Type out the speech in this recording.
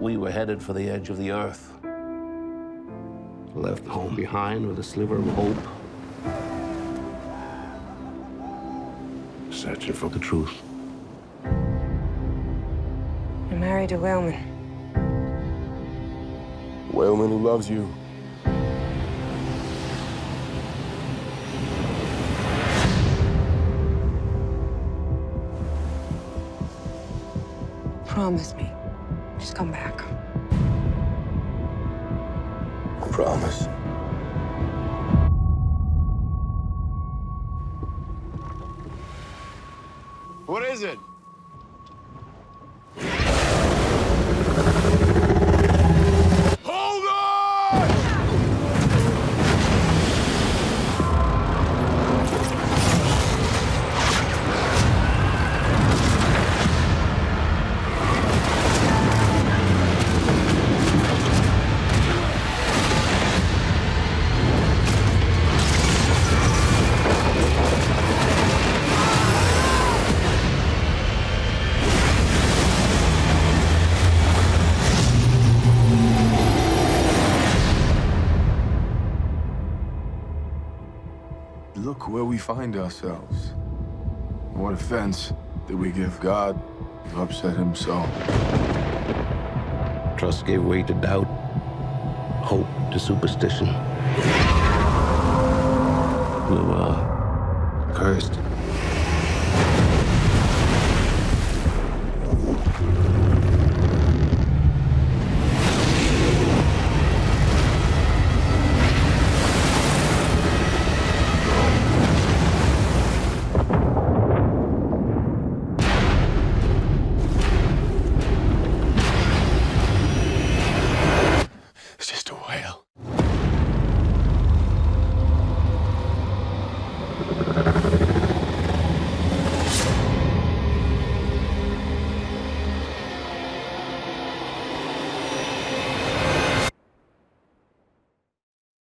we were headed for the edge of the earth. Left home behind with a sliver of hope. Searching for the truth. You're married a Whaleman. Whaleman who loves you. Promise me. Just come back. Promise. What is it? Look where we find ourselves. What offense did we give God? to upset himself. Trust gave way to doubt, hope to superstition. We were cursed.